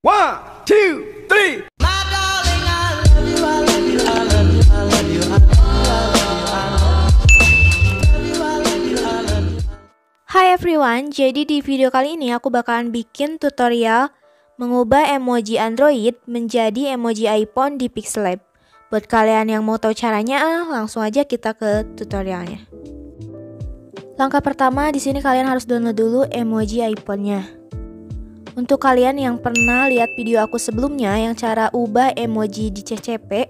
One, two, three. Hai everyone, jadi di video kali ini aku bakalan bikin tutorial mengubah emoji Android menjadi emoji iPhone di Pixel Lab. Buat kalian yang mau tahu caranya, langsung aja kita ke tutorialnya. Langkah pertama, di sini kalian harus download dulu emoji iPhone-nya. Untuk kalian yang pernah lihat video aku sebelumnya yang cara ubah emoji di CCP,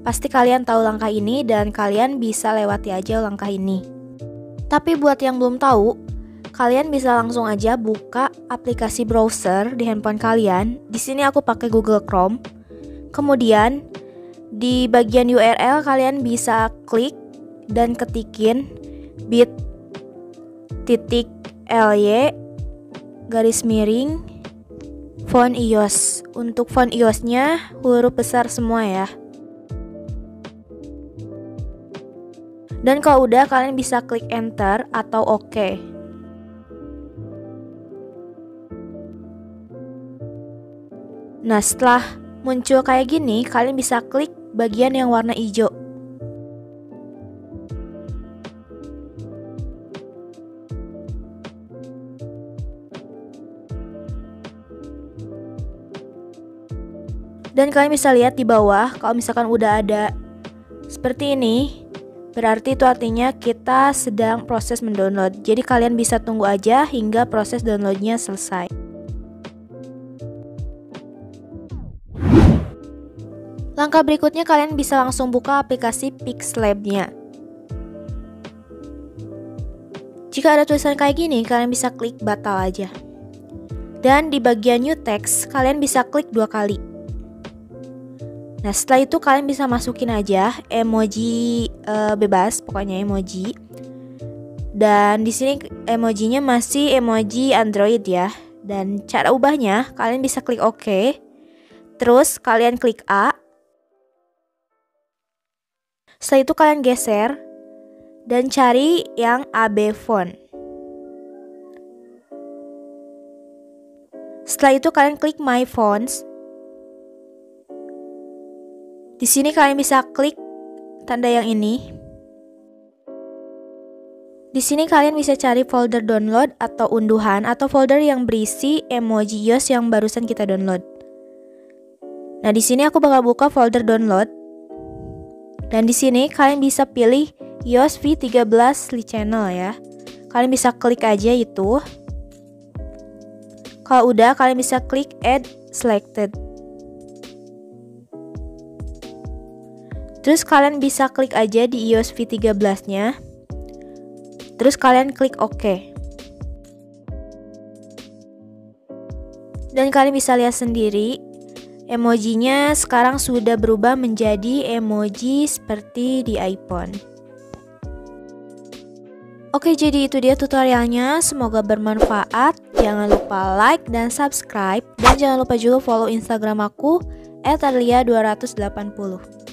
pasti kalian tahu langkah ini dan kalian bisa lewati aja langkah ini. Tapi buat yang belum tahu, kalian bisa langsung aja buka aplikasi browser di handphone kalian. Di sini aku pakai Google Chrome. Kemudian di bagian URL kalian bisa klik dan ketikin bit titik ly garis miring font iOS. Untuk font iOS-nya huruf besar semua ya. Dan kalau udah kalian bisa klik enter atau oke. OK. Nah, setelah muncul kayak gini, kalian bisa klik bagian yang warna hijau. Dan kalian bisa lihat di bawah kalau misalkan udah ada seperti ini, Berarti itu artinya kita sedang proses mendownload. Jadi kalian bisa tunggu aja hingga proses downloadnya selesai. Langkah berikutnya kalian bisa langsung buka aplikasi Pixlab-nya. Jika ada tulisan kayak gini, kalian bisa klik batal aja. Dan di bagian new text, kalian bisa klik dua kali. Nah, setelah itu kalian bisa masukin aja emoji uh, bebas, pokoknya emoji. Dan di sini emojinya masih emoji Android ya. Dan cara ubahnya, kalian bisa klik OK. Terus kalian klik A. Setelah itu kalian geser dan cari yang AB font. Setelah itu kalian klik My Fonts di sini kalian bisa klik tanda yang ini. Di sini kalian bisa cari folder download atau unduhan atau folder yang berisi emoji iOS yang barusan kita download. Nah, di sini aku bakal buka folder download. Dan di sini kalian bisa pilih iOS V13 Li Channel ya. Kalian bisa klik aja itu. Kalau udah, kalian bisa klik add selected. Terus kalian bisa klik aja di iOS V13-nya. Terus kalian klik OK. Dan kalian bisa lihat sendiri, emojinya sekarang sudah berubah menjadi emoji seperti di iPhone. Oke, jadi itu dia tutorialnya. Semoga bermanfaat. Jangan lupa like dan subscribe. Dan jangan lupa juga follow Instagram aku, @arlia280.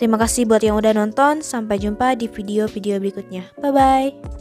Terima kasih buat yang udah nonton, sampai jumpa di video-video berikutnya. Bye-bye.